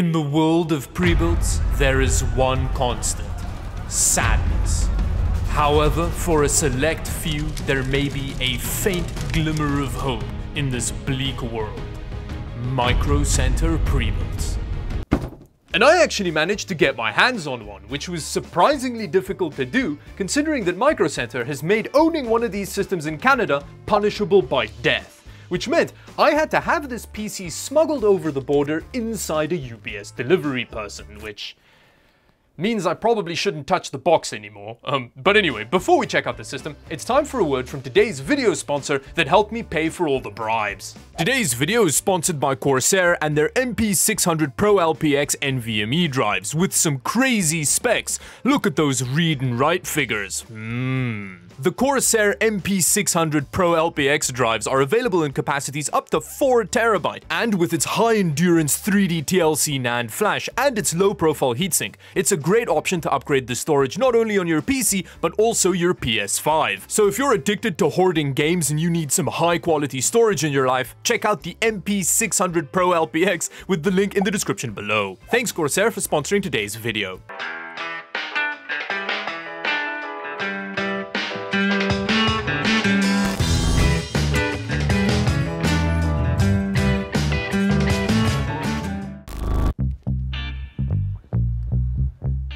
In the world of pre-builds, there is one constant. Sadness. However, for a select few, there may be a faint glimmer of hope in this bleak world. Micro Center pre-builds. And I actually managed to get my hands on one, which was surprisingly difficult to do, considering that Micro Center has made owning one of these systems in Canada punishable by death which meant I had to have this PC smuggled over the border inside a UPS delivery person, which means I probably shouldn't touch the box anymore. Um, but anyway, before we check out the system, it's time for a word from today's video sponsor that helped me pay for all the bribes. Today's video is sponsored by Corsair and their MP600 Pro LPX NVMe drives with some crazy specs. Look at those read and write figures. Mmm. The Corsair MP600 Pro LPX drives are available in capacities up to 4TB, and with its high-endurance 3D TLC NAND flash and its low-profile heatsink, it's a great option to upgrade the storage not only on your PC, but also your PS5. So if you're addicted to hoarding games and you need some high-quality storage in your life, check out the MP600 Pro LPX with the link in the description below. Thanks Corsair for sponsoring today's video.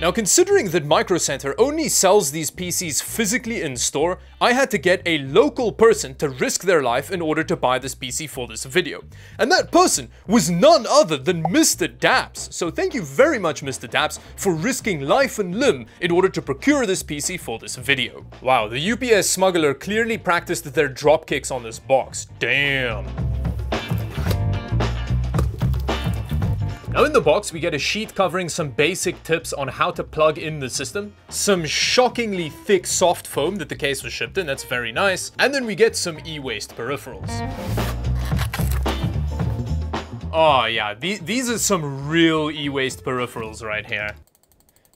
Now considering that Micro Center only sells these PCs physically in store, I had to get a local person to risk their life in order to buy this PC for this video. And that person was none other than Mr. Dapz. So thank you very much Mr. Dapz for risking life and limb in order to procure this PC for this video. Wow, the UPS smuggler clearly practiced their drop kicks on this box. Damn. Now in the box, we get a sheet covering some basic tips on how to plug in the system, some shockingly thick soft foam that the case was shipped in, that's very nice, and then we get some e-waste peripherals. Oh yeah, th these are some real e-waste peripherals right here.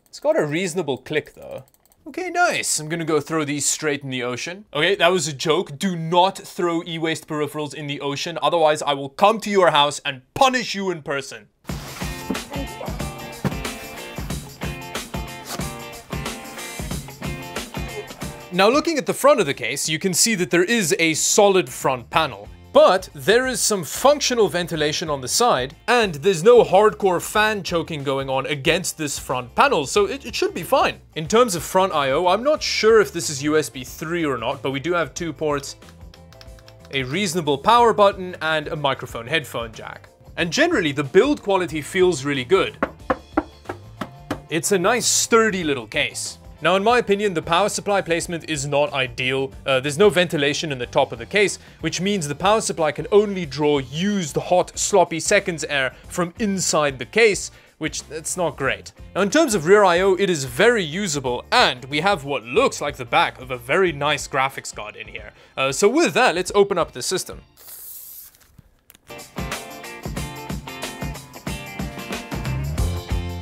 It's got a reasonable click though. Okay, nice. I'm gonna go throw these straight in the ocean. Okay, that was a joke. Do not throw e-waste peripherals in the ocean, otherwise I will come to your house and punish you in person. Now looking at the front of the case, you can see that there is a solid front panel. But there is some functional ventilation on the side, and there's no hardcore fan choking going on against this front panel, so it, it, should be fine. In terms of front I.O., I'm not sure if this is USB 3 or not, but we do have two ports, a reasonable power button, and a microphone headphone jack. And generally, the build quality feels really good. It's a nice sturdy little case. Now, in my opinion, the power supply placement is not ideal. Uh, there's no ventilation in the top of the case, which means the power supply can only draw used hot, sloppy seconds air from inside the case, which that's not great. Now, in terms of rear I.O., it is very usable, and we have what looks like the back of a very nice graphics card in here. Uh, so with that, let's open up the system.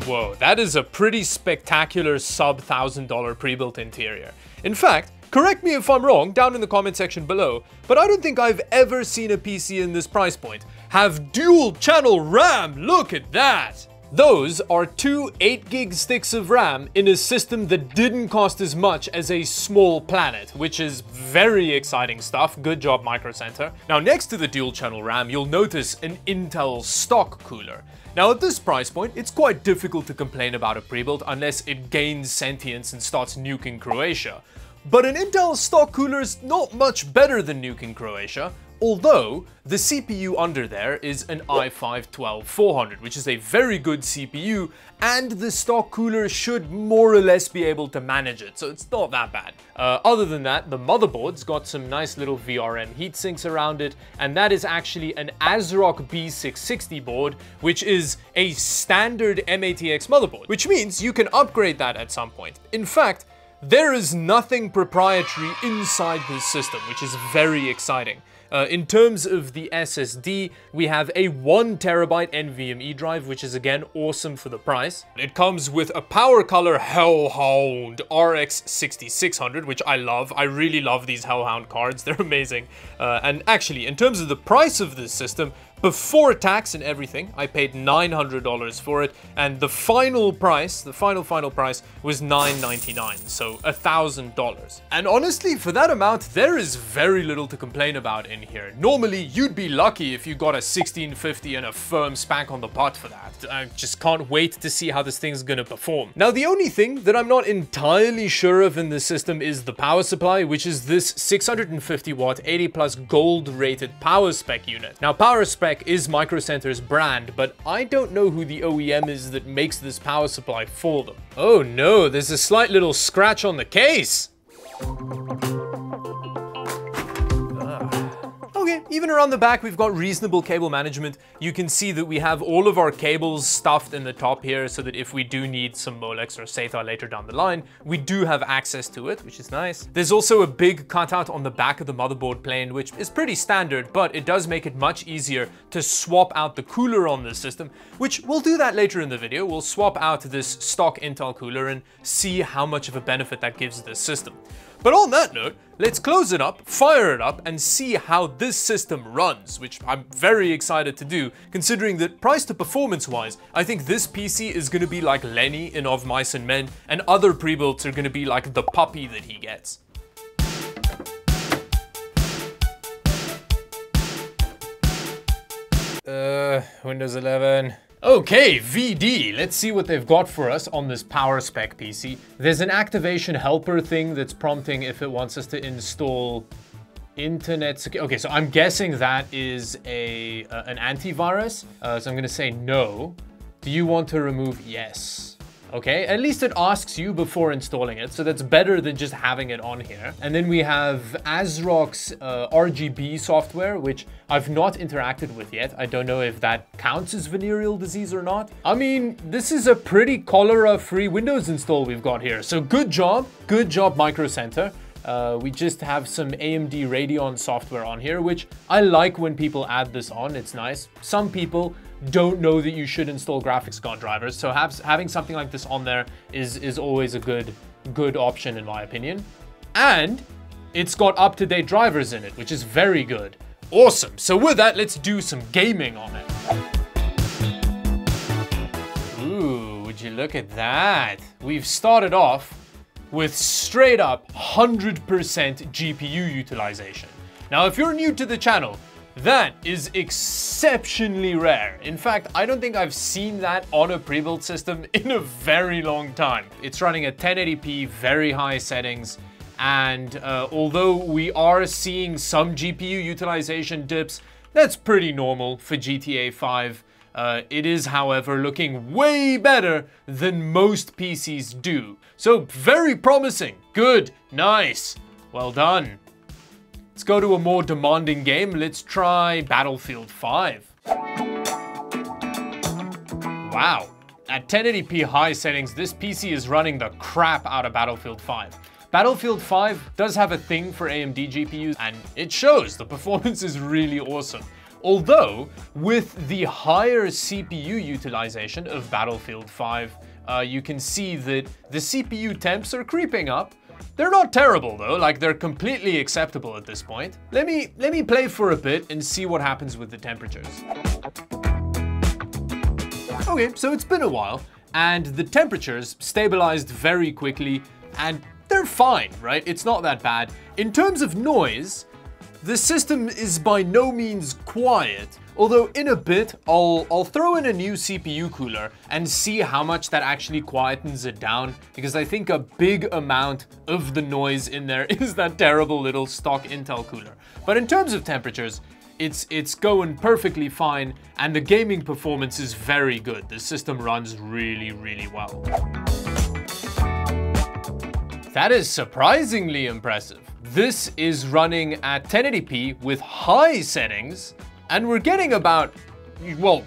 Whoa, that is a pretty spectacular sub $1,000 pre-built interior. In fact, correct me if I'm wrong down in the comment section below, but I don't think I've ever seen a PC in this price point have dual channel RAM, look at that! Those are two 8 gig sticks of RAM in a system that didn't cost as much as a small planet, which is very exciting stuff. Good job, Micro Center. Now, next to the dual channel RAM, you'll notice an Intel stock cooler. Now at this price point, it's quite difficult to complain about a pre-built unless it gains sentience and starts nuking Croatia. But an Intel stock cooler is not much better than nuking Croatia, Although, the CPU under there is an i5-12400, which is a very good CPU, and the stock cooler should more or less be able to manage it, so it's not that bad. Uh, other than that, the motherboard's got some nice little VRM heatsinks around it, and that is actually an ASRock B660 board, which is a standard M-ATX motherboard, which means you can upgrade that at some point. In fact, there is nothing proprietary inside this system, which is very exciting. Uh, in terms of the SSD, we have a 1 terabyte NVMe drive, which is again awesome for the price. It comes with a PowerColor Hellhound RX 6600, which I love. I really love these Hellhound cards, they're amazing. Uh, and actually, in terms of the price of this system, before tax and everything, I paid $900 for it, and the final price, the final final price, was 999, so $1,000. And honestly, for that amount, there is very little to complain about in here. Normally, you'd be lucky if you got a 1650 and a firm spank on the butt for that. I just can't wait to see how this thing's gonna perform. Now, the only thing that I'm not entirely sure of in this system is the power supply, which is this 650 watt, 80 plus gold rated PowerSpec unit. Now, PowerSpec is Micro Center's brand, but I don't know who the OEM is that makes this power supply for them. Oh no, there's a slight little scratch on the case. Even around the back, we've got reasonable cable management. You can see that we have all of our cables stuffed in the top here so that if we do need some Molex or SATA later down the line, we do have access to it, which is nice. There's also a big cutout on the back of the motherboard plane, which is pretty standard, but it does make it much easier to swap out the cooler on this system, which we'll do that later in the video. We'll swap out this stock Intel cooler and see how much of a benefit that gives this system. But on that note, let's close it up, fire it up, and see how this system runs, which I'm very excited to do, considering that price to performance wise, I think this PC is gonna be like Lenny in Of Mice and Men, and other pre-builds are gonna be like the puppy that he gets. Uh, Windows 11. Okay, VD, let's see what they've got for us on this PowerSpec PC. There's an activation helper thing that's prompting if it wants us to install internet security. Okay, so I'm guessing that is a uh, an antivirus. Uh, so I'm gonna say no. Do you want to remove yes? Okay, at least it asks you before installing it, so that's better than just having it on here. And then we have ASRock's uh, RGB software, which I've not interacted with yet. I don't know if that counts as venereal disease or not. I mean, this is a pretty cholera-free Windows install we've got here, so good job. Good job, Micro Center. Uh, we just have some AMD Radeon software on here, which I like when people add this on. It's nice. Some people don't know that you should install graphics card drivers. So have, having something like this on there is, is always a good, good option in my opinion. And it's got up-to-date drivers in it, which is very good. Awesome. So with that, let's do some gaming on it. Ooh, would you look at that? We've started off with straight up 100% GPU utilization. Now, if you're new to the channel, that is exceptionally rare. In fact, I don't think I've seen that on a pre-built system in a very long time. It's running at 1080p, very high settings, and uh, although we are seeing some GPU utilization dips, that's pretty normal for GTA 5. Uh, it is, however, looking way better than most PCs do. So very promising, good, nice, well done. Let's go to a more demanding game. Let's try Battlefield 5. Wow. At 1080p high settings, this PC is running the crap out of Battlefield 5. Battlefield 5 does have a thing for AMD GPUs, and it shows. The performance is really awesome. Although, with the higher CPU utilization of Battlefield 5, uh, you can see that the CPU temps are creeping up, they're not terrible though, like they're completely acceptable at this point. Let me, let me play for a bit and see what happens with the temperatures. Okay, so it's been a while and the temperatures stabilized very quickly and they're fine, right? It's not that bad. In terms of noise, the system is by no means quiet, Although in a bit, I'll, I'll throw in a new CPU cooler and see how much that actually quietens it down because I think a big amount of the noise in there is that terrible little stock Intel cooler. But in terms of temperatures, it's, it's going perfectly fine and the gaming performance is very good. The system runs really, really well. That is surprisingly impressive. This is running at 1080p with high settings and we're getting about, well,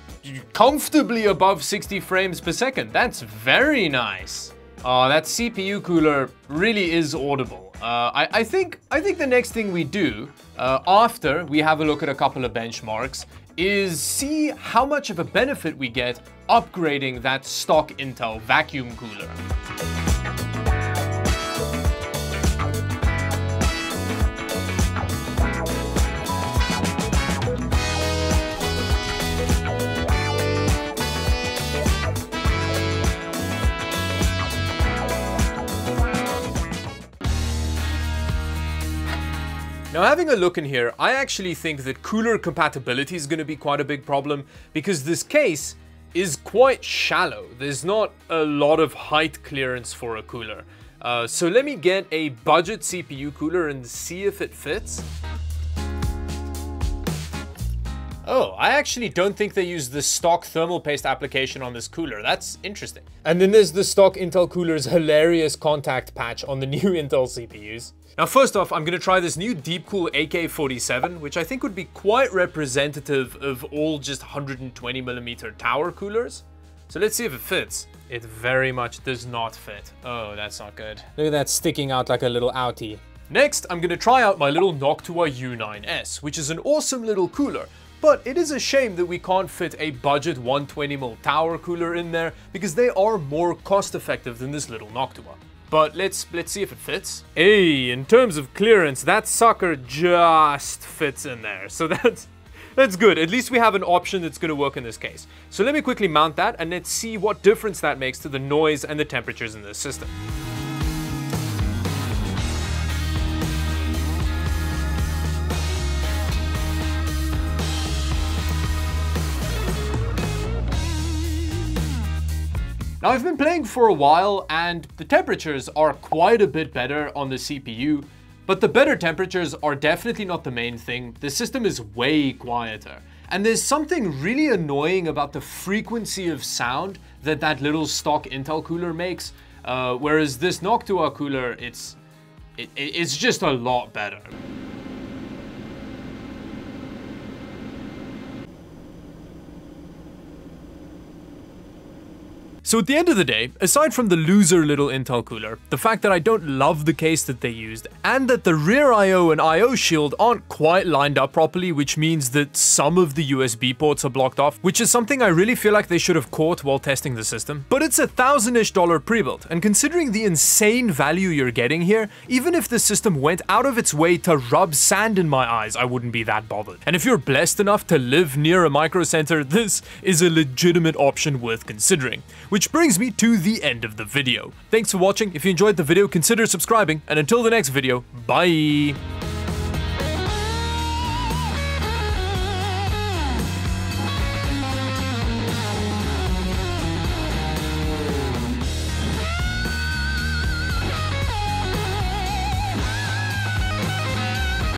comfortably above 60 frames per second. That's very nice. Oh, that CPU cooler really is audible. Uh, I, I, think I think the next thing we do uh, after we have a look at a couple of benchmarks is see how much of a benefit we get upgrading that stock Intel vacuum cooler. Now having a look in here, I actually think that cooler compatibility is going to be quite a big problem because this case is quite shallow. There's not a lot of height clearance for a cooler. Uh, so let me get a budget CPU cooler and see if it fits. Oh, I actually don't think they use the stock thermal paste application on this cooler. That's interesting. And then there's the stock Intel cooler's hilarious contact patch on the new Intel CPUs. Now, first off, I'm gonna try this new Deepcool AK-47, which I think would be quite representative of all just 120 millimeter tower coolers. So let's see if it fits. It very much does not fit. Oh, that's not good. Look at that sticking out like a little outie. Next, I'm gonna try out my little Noctua U9S, which is an awesome little cooler, but it is a shame that we can't fit a budget 120mm tower cooler in there because they are more cost effective than this little Noctua. But let's let's see if it fits. Hey, in terms of clearance, that sucker just fits in there. So that's that's good. At least we have an option that's going to work in this case. So let me quickly mount that and let's see what difference that makes to the noise and the temperatures in this system. Now I've been playing for a while and the temperatures are quite a bit better on the CPU, but the better temperatures are definitely not the main thing. The system is way quieter. And there's something really annoying about the frequency of sound that that little stock Intel cooler makes, uh, whereas this Noctua cooler, it's, it, it's just a lot better. So at the end of the day, aside from the loser little Intel cooler, the fact that I don't love the case that they used, and that the rear I.O. and I.O. shield aren't quite lined up properly, which means that some of the USB ports are blocked off, which is something I really feel like they should have caught while testing the system. But it's a thousand-ish dollar pre-built, and considering the insane value you're getting here, even if the system went out of its way to rub sand in my eyes, I wouldn't be that bothered. And if you're blessed enough to live near a micro center, this is a legitimate option worth considering. Which which brings me to the end of the video. Thanks for watching, if you enjoyed the video consider subscribing, and until the next video, bye!